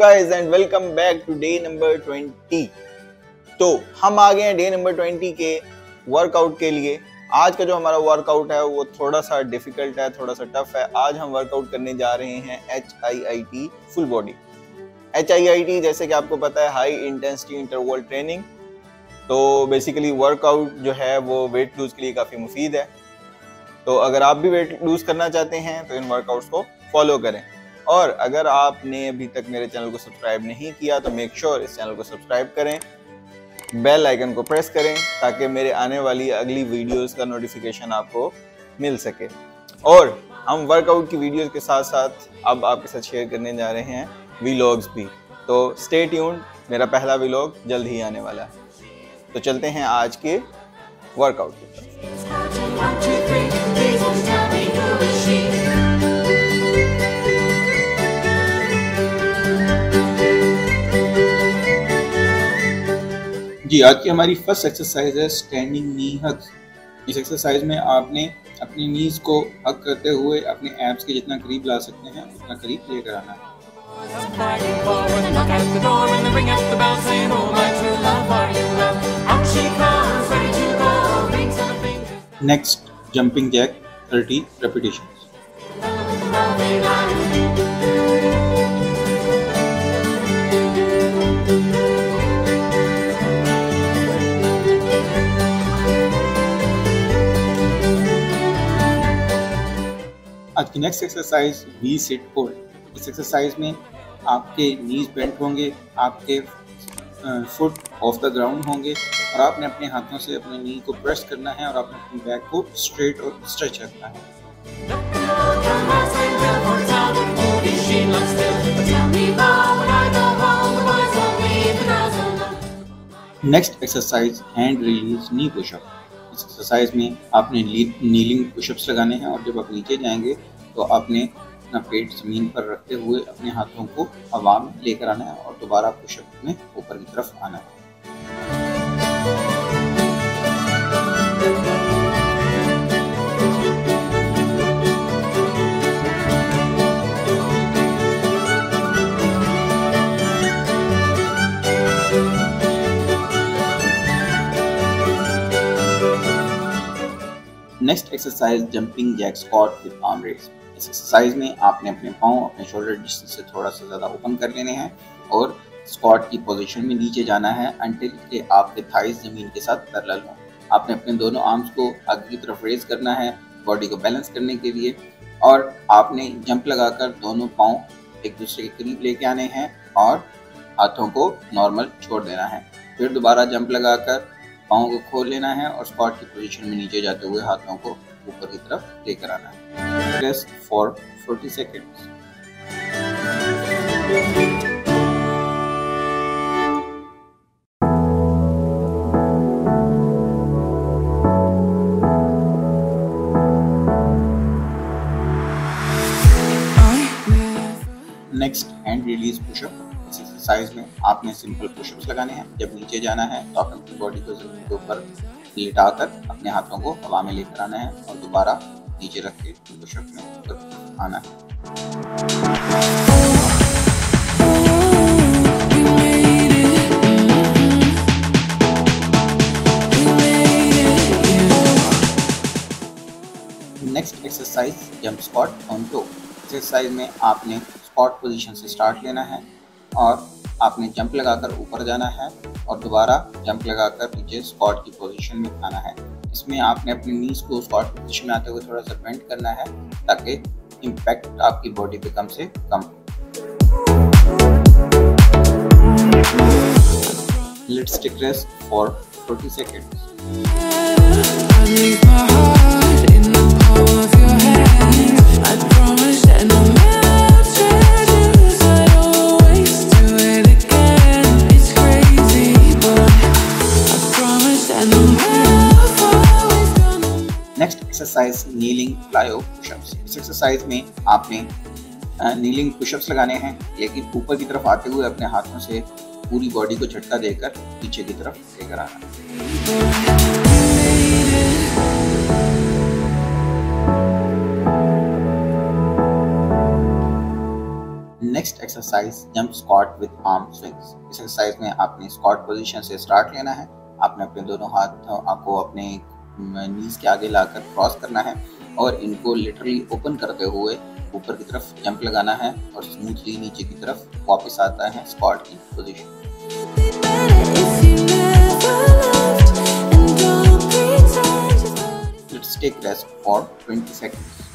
Guys and welcome back to day number 20 तो हम आ गए हैं डे नंबर 20 के वर्कआउट के लिए। आज का जो हमारा वर्कआउट है, वो थोड़ा सा डिफ़िकल्ट है थोड़ा सा टफ है। आज हम वर्कआउट करने जा रहे हैं H I I T full body H I I T जैसे कि आपको पता है हाई इंटेंसिटी इंटरवल ट्रेनिंग तो बेसिकली वर्कआउट जो है, वो वेट लूज के लिए काफ़ी मुफीद है। तो अगर आप भी वेट लूज करना चाहते हैं तो इन वर्कआउट्स को फॉलो करें। और अगर आपने अभी तक मेरे चैनल को सब्सक्राइब नहीं किया तो मेक श्योर sure इस चैनल को सब्सक्राइब करें बेल आइकन को प्रेस करें, ताकि मेरे आने वाली अगली वीडियोस का नोटिफिकेशन आपको मिल सके। और हम वर्कआउट की वीडियोस के साथ साथ अब आपके साथ शेयर करने जा रहे हैं वीलॉग्स भी। तो स्टे ट्यून्ड मेरा पहला वीलॉग जल्द ही आने वाला है। तो चलते हैं आज के वर्कआउट की तरफ़ जी, आज की हमारी फ़र्स्ट एक्सरसाइज है स्टैंडिंग नी हग इस एक्सरसाइज में आपने अपनी नीज को हक करते हुए अपने एब्स के जितना करीब ला सकते हैं, उतना करीब लेकर आना। है Fighting forward and knock at आज की next exercise V sit hold इस एक्सरसाइज में आपके नीज बेंट होंगे, आपके फुट ऑफ़ द ग्राउंड होंगे और आपने अपने हाथों से अपने नी को प्रेस करना है और आपने अपनी बैक को स्ट्रेट और स्ट्रेच रखना है. Next exercise hand release knee pushup इस एक्सरसाइज में आपने नीलिंग पुशअप्स लगाने हैं और जब आप नीचे जाएँगे तो आपने अपना पेट ज़मीन पर रखते हुए अपने हाथों को हवा में लेकर आना है और दोबारा पुशअप में ऊपर की तरफ़ आना है। Exercise jumping jack squat with arm raise इस एक्सरसाइज में आपने अपने पाँव अपने शोल्डर डिस्टेंस से थोड़ा सा ज़्यादा ओपन कर लेने हैं और स्क्वाट की पोजीशन में नीचे जाना है अंटिल के आपके थाइस ज़मीन के साथ पैरेलल हों। आपने अपने दोनों आर्म्स को आगे की तरफ़ रेज करना है बॉडी को बैलेंस करने के लिए और आपने जंप लगाकर दोनों पाँव एक दूसरे के करीब लेके आने हैं और हाथों को नॉर्मल छोड़ देना है। फिर दोबारा जंप लगाकर पाँव को खोल लेना है और स्पॉट की पोजीशन में नीचे जाते हुए हाथों को ऊपर की तरफ़ लेकर आना है। Press for 40 seconds release pushup इस एक्सरसाइज में आपने सिंपल पुशअप्स लगाने हैं। जब नीचे जाना है तो आप अपनी बॉडी को ज़मीन के ऊपर लिटाकर अपने हाथों को हवा में लेकर आना है और दोबारा नीचे रख के पुशअप में ऊपर आना है। Next exercise jump squat on toe exercise में आपने स्क्वाट पोजीशन से स्टार्ट लेना है और आपने जंप लगाकर ऊपर जाना है और दोबारा जंप लगाकर नीचे स्क्वाट की पोजीशन में आना है। इसमें आपने अपनी नीज को स्क्वाट पोजीशन में आते हुए थोड़ा सा बेंड करना है ताकि इम्पैक्ट आपकी बॉडी पे कम से कम let's take rest for 40 seconds. Exercise kneeling plyo pushups इस एक्सरसाइज में आपने नीलिंग पुशअप्स लगाने हैं, लेकिन ऊपर की तरफ़ आते हुए अपने हाथों से पूरी बॉडी को झटका देकर पीछे की तरफ़ लेकर आना। Next exercise exercise jump squat with arm swings इस एक्सरसाइज में आपने स्क्वाट पोजीशन से स्टार्ट लेना है। आपने अपने दोनों हाथों को अपने नीज के आगे लाकर क्रॉस करना है और इनको लिटरली ओपन करते हुए ऊपर की तरफ़ जंप लगाना है और स्मूथली नीचे की तरफ़ वापस आता है स्पॉट की position Be better if you never left,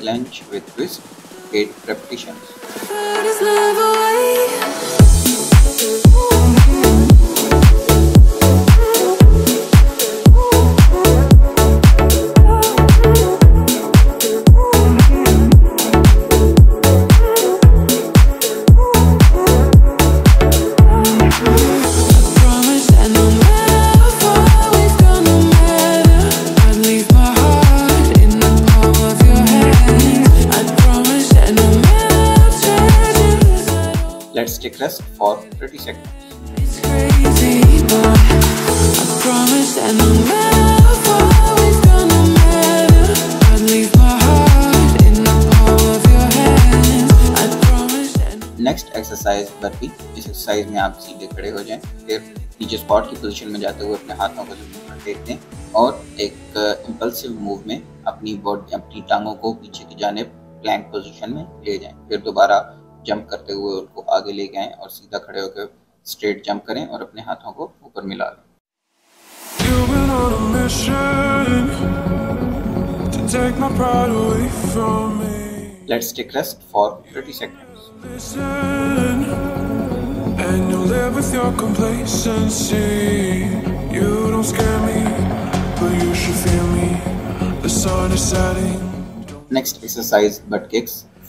lunge with twist 8 repetitions hand. I promise that. no next exercise burpee इस एक्सरसाइज में आप सीधे खड़े हो जाएँ फिर नीचे स्क्वाट की पोजीशन में जाते हुए अपने हाथों को ज़मीन पर टेक दें और एक इम्पल्सिव मूव में अपनी बॉडी अपनी टांगों को पीछे की जाने प्लैंक पोजीशन में ले जाएँ फिर दोबारा जंप करते हुए उनको आगे ले गए और सीधा खड़े होकर स्ट्रेट जंप करें और अपने हाथों को ऊपर मिला लें to take rest for 30 seconds and you live with your complacency. You don't scare me, but you should fear me. The sun is setting. Next exercise butt kicks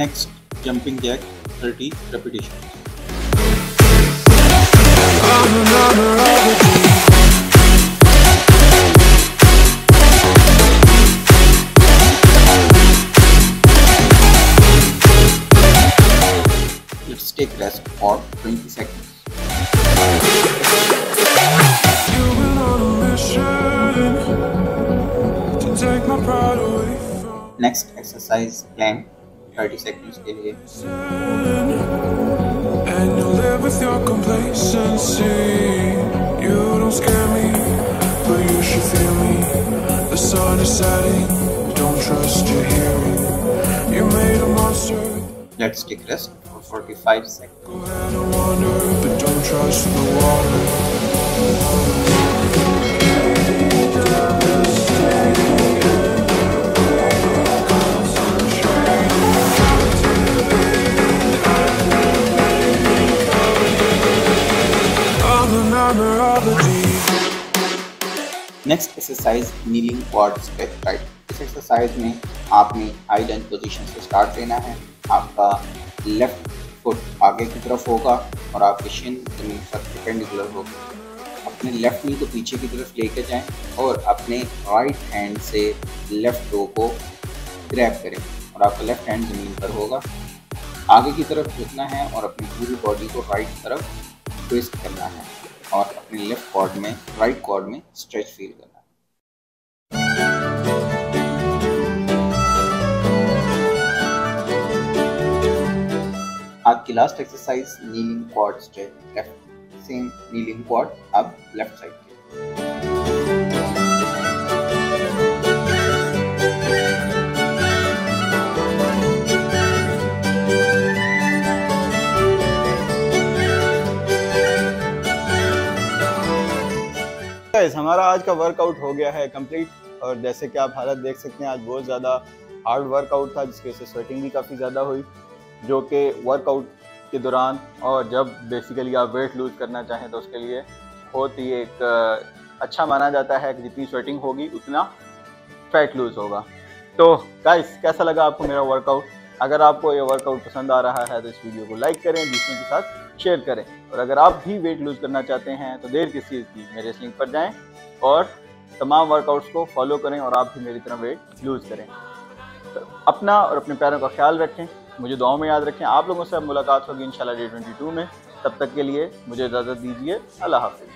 Next, jumping jack, 30 repetitions. Let's take rest for 20 seconds. Next exercise plank 30 seconds के लिए And you live with your complacency. You don't scare me, but you should fear me. The sun is setting, don't trust your hearing. You made a monster. Let's take rest for 45 seconds. Go ahead and wander, but don't trust the water. Next exercise kneeling quad stretch right इस exercise में आपने high lunge position से start लेना है। आपका left foot आगे की तरफ़ होगा और आपकी शिन ज़मीन पर परपेंडिकुलर होगी। अपने लेफ़्ट नी को पीछे की तरफ़ लेकर जाएँ और अपने राइट हैंड से लेफ़्ट रो को ग्रैब करें और आपका लेफ़्ट हैंड ज़मीन पर होगा। आगे की तरफ़ झुकना है और अपनी पूरी बॉडी को राइट तरफ़ ट्विस्ट करना है। और अपने लेफ़्ट कॉर्ड में राइट कॉर्ड में स्ट्रेच फील करना। आपकी last exercise kneeling quad stretch left same kneeling quad अब लेफ़्ट साइड के गाइस हमारा आज का वर्कआउट हो गया है कंप्लीट और जैसे कि आप हालत देख सकते हैं, आज बहुत ज़्यादा हार्ड वर्कआउट था, जिसकी वजह से स्वेटिंग भी काफ़ी ज़्यादा हुई, जो कि वर्कआउट के दौरान और जब बेसिकली आप वेट लूज़ करना चाहें तो उसके लिए बहुत ही एक अच्छा माना जाता है कि जितनी स्वेटिंग होगी, उतना फैट लूज़ होगा. तो गाइस कैसा लगा आपको मेरा वर्कआउट अगर आपको ये वर्कआउट पसंद आ रहा है तो इस वीडियो को लाइक करें, दूसरों के साथ शेयर करें। और अगर आप भी वेट लूज़ करना चाहते हैं तो देर किस चीज़ की? मेरे इस लिंक पर जाएँ और तमाम वर्कआउट्स को फॉलो करें और आप भी मेरी तरह वेट लूज़ करें। तो अपना और अपने पैरों का ख्याल रखें, मुझे दुआओं में याद रखें। आप लोगों से अब मुलाकात होगी इंशाल्लाह डे ट्वेंटी में। तब तक के लिए मुझे इजाज़त दीजिए। अल्लाह हाफिज़।